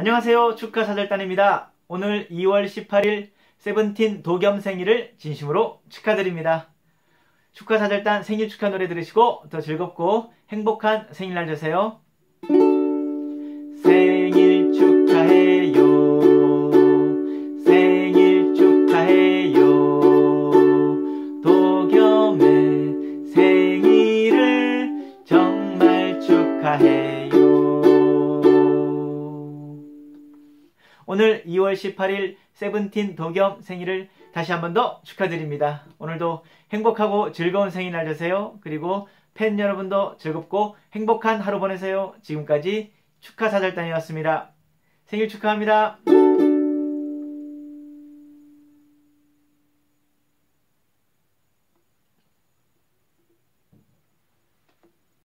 안녕하세요. 축하 사절단입니다. 오늘 2월 18일 세븐틴 도겸 생일을 진심으로 축하드립니다. 축하 사절단 생일 축하 노래 들으시고 더 즐겁고 행복한 생일날 되세요. 생일 축하해요. 생일 축하해요. 도겸의 생일을 정말 축하해 오늘 2월 18일 세븐틴 도겸 생일을 다시 한 번 더 축하드립니다. 오늘도 행복하고 즐거운 생일날 되세요. 그리고 팬 여러분도 즐겁고 행복한 하루 보내세요. 지금까지 축하 사절단이었습니다. 생일 축하합니다.